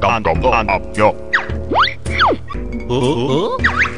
깜깜도 안 앞요 어? 어?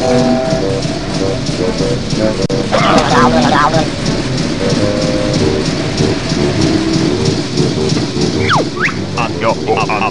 đau lên đau lên ăn vô ăn ăn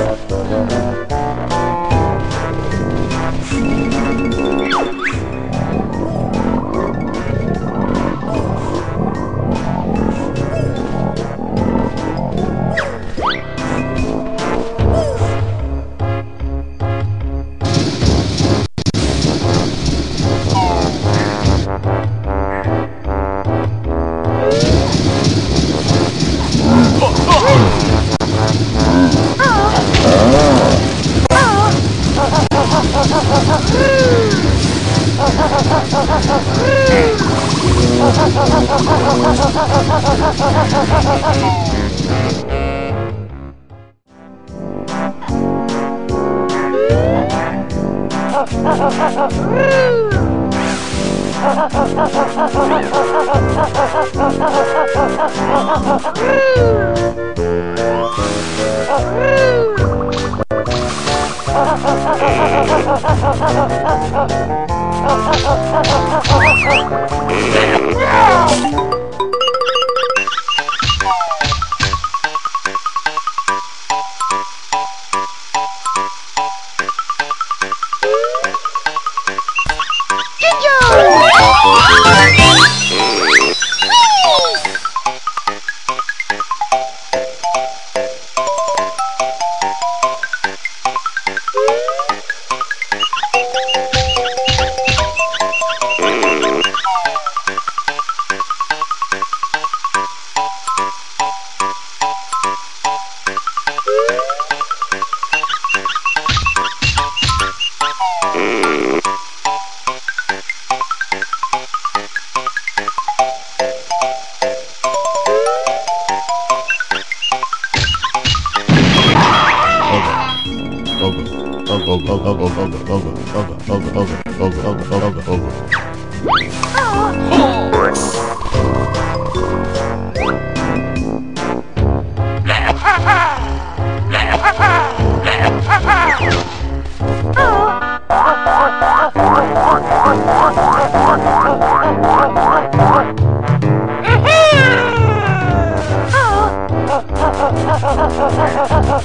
Yeah. Ha ha ha ha! no!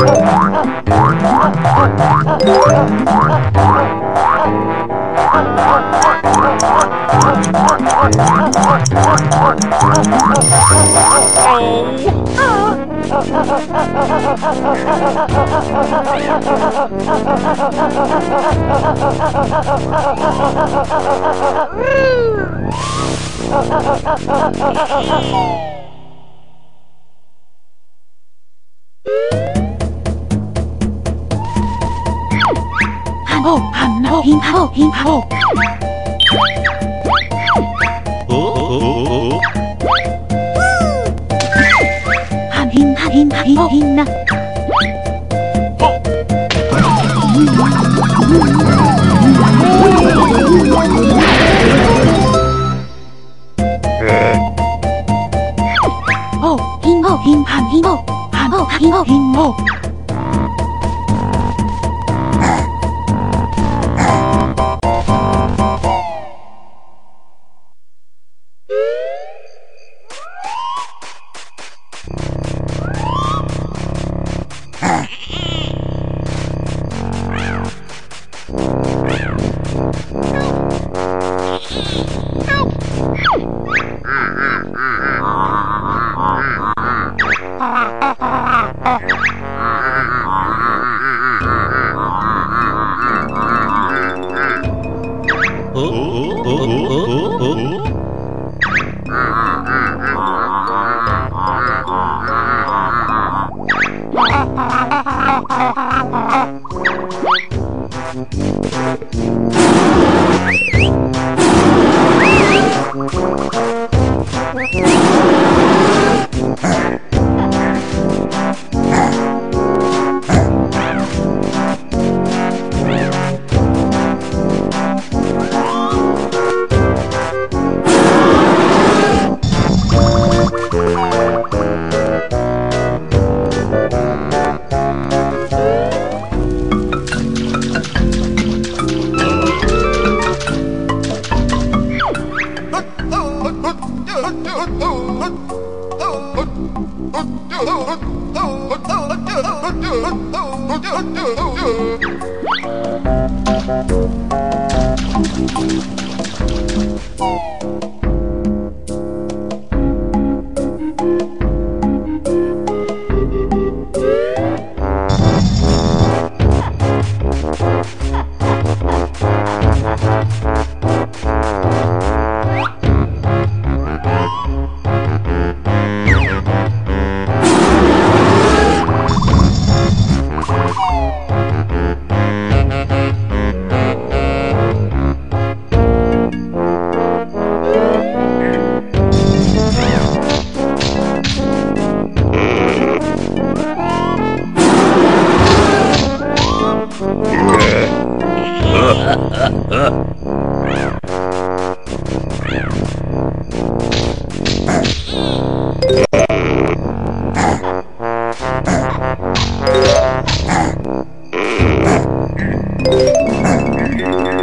Oh. 흰하호 흰하호 한흰하흰하호 흰나 오 흰호 흰호한호 Thank you. Oh. Thank